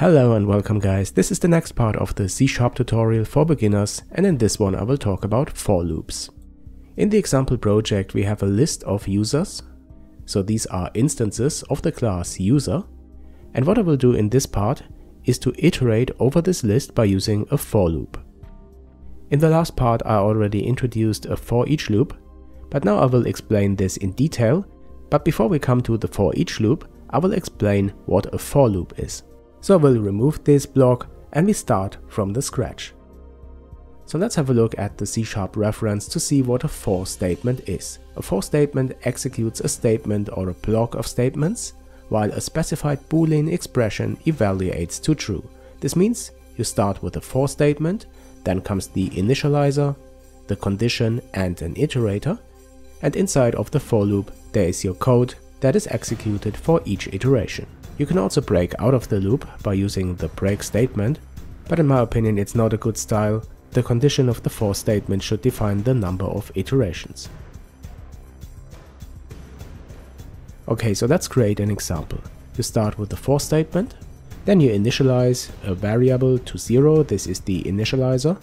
Hello and welcome guys, this is the next part of the C-sharp tutorial for beginners and in this one I will talk about for loops. In the example project we have a list of users, so these are instances of the class user and what I will do in this part is to iterate over this list by using a for loop. In the last part I already introduced a for each loop, but now I will explain this in detail, but before we come to the for each loop I will explain what a for loop is. So we'll remove this block and we start from the scratch. So let's have a look at the C-sharp reference to see what a for statement is. A for statement executes a statement or a block of statements, while a specified boolean expression evaluates to true. This means you start with a for statement, then comes the initializer, the condition and an iterator, and inside of the for loop there is your code that is executed for each iteration. You can also break out of the loop by using the break statement, but in my opinion it's not a good style, the condition of the for statement should define the number of iterations. Okay, so let's create an example. You start with the for statement, then you initialize a variable to 0, this is the initializer.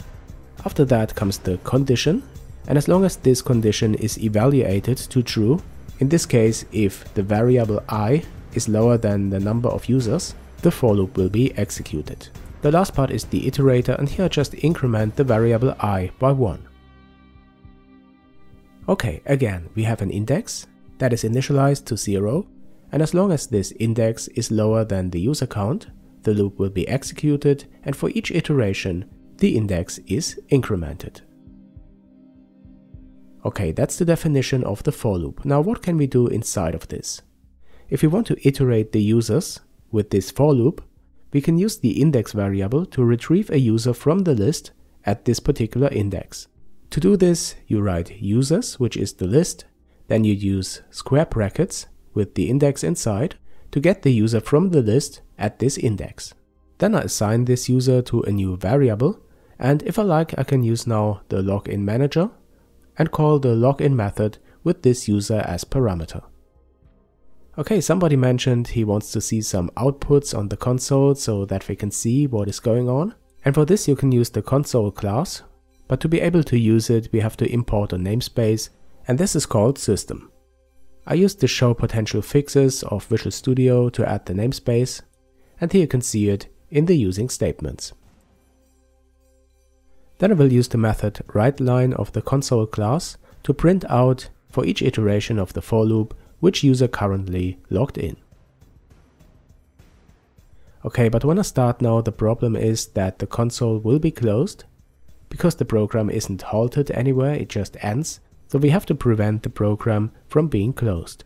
After that comes the condition, and as long as this condition is evaluated to true, in this case if the variable i is lower than the number of users, the for loop will be executed. The last part is the iterator and here I just increment the variable i by 1. Okay, again, we have an index that is initialized to 0 and as long as this index is lower than the user count, the loop will be executed and for each iteration, the index is incremented. Okay, that's the definition of the for loop. Now what can we do inside of this? If we want to iterate the users with this for loop, we can use the index variable to retrieve a user from the list at this particular index. To do this, you write users, which is the list, then you use square brackets with the index inside to get the user from the list at this index. Then I assign this user to a new variable, and if I like I can use now the login manager and call the login method with this user as parameter. Okay, somebody mentioned he wants to see some outputs on the console so that we can see what is going on. And for this you can use the console class, but to be able to use it we have to import a namespace and this is called system. I used the show potential fixes of Visual Studio to add the namespace and here you can see it in the using statements. Then I will use the method writeLine of the console class to print out for each iteration of the for loop which user currently logged in. Okay, but when I start now, the problem is that the console will be closed because the program isn't halted anywhere, it just ends, so we have to prevent the program from being closed.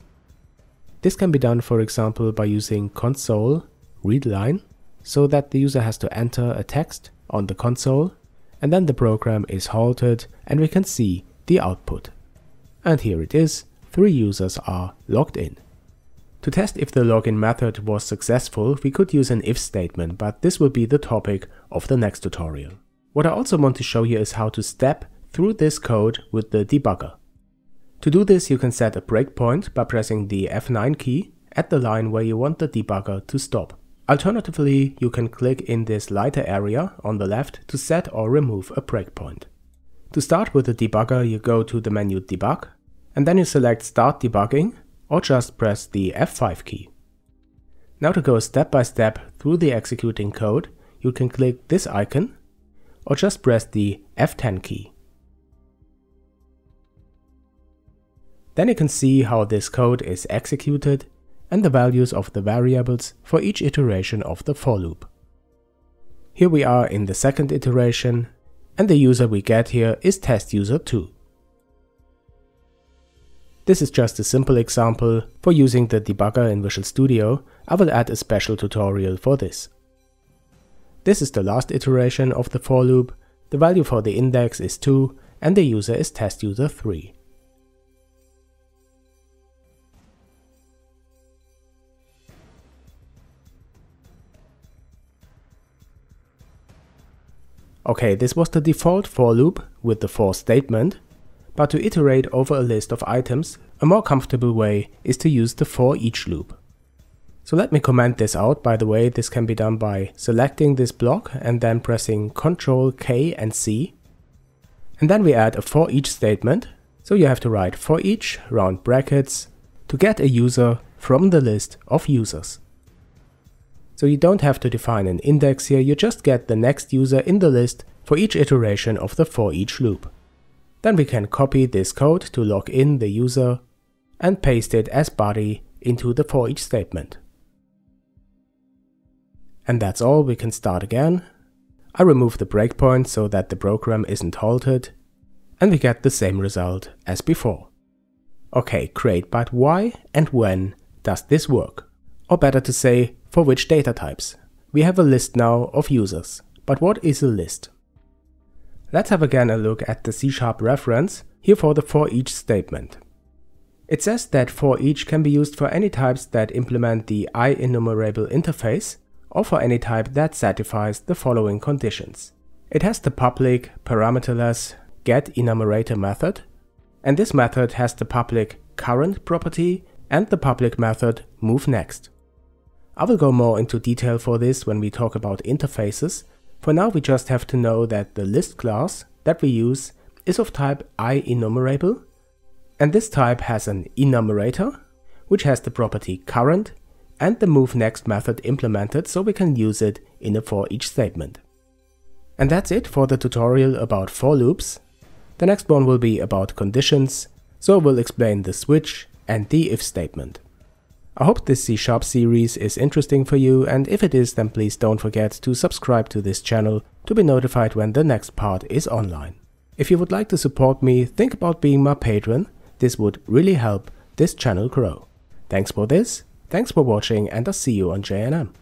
This can be done for example by using console readline so that the user has to enter a text on the console and then the program is halted and we can see the output. And here it is, three users are logged in. To test if the login method was successful, we could use an if statement, but this will be the topic of the next tutorial. What I also want to show you is how to step through this code with the debugger. To do this you can set a breakpoint by pressing the F9 key at the line where you want the debugger to stop. Alternatively, you can click in this lighter area on the left to set or remove a breakpoint. To start with the debugger you go to the menu Debug and then you select Start Debugging or just press the F5 key. Now to go step by step through the executing code, you can click this icon or just press the F10 key. Then you can see how this code is executed and the values of the variables for each iteration of the for loop. Here we are in the second iteration and the user we get here is test user 2. This is just a simple example for using the debugger in Visual Studio, I will add a special tutorial for this. This is the last iteration of the for loop, the value for the index is 2 and the user is test user 3. Okay, this was the default for loop with the for statement, but to iterate over a list of items, a more comfortable way is to use the for each loop. So let me comment this out. By the way, this can be done by selecting this block and then pressing Ctrl K and C. And then we add a for each statement. So you have to write for each round brackets to get a user from the list of users. So you don't have to define an index here, you just get the next user in the list for each iteration of the for each loop. Then we can copy this code to log in the user and paste it as body into the for each statement. And that's all, we can start again. I remove the breakpoint so that the program isn't halted, and we get the same result as before. Okay, great, but why and when does this work? Or better to say, for which data types? We have a list now of users, but what is a list? Let's have again a look at the C-sharp reference, here for the for each statement. It says that for each can be used for any types that implement the IEnumerable interface, or for any type that satisfies the following conditions. It has the public parameterless getEnumerator method, and this method has the public current property and the public method moveNext. I will go more into detail for this when we talk about interfaces. For now we just have to know that the list class that we use is of type IEnumerable and this type has an enumerator which has the property current and the moveNext method implemented so we can use it in a for each statement. And that's it for the tutorial about for loops. The next one will be about conditions, so we'll explain the switch and the if statement. I hope this C Sharp series is interesting for you and if it is then please don't forget to subscribe to this channel to be notified when the next part is online. If you would like to support me, think about being my patron, this would really help this channel grow. Thanks for this, thanks for watching and I'll see you on Jayanam.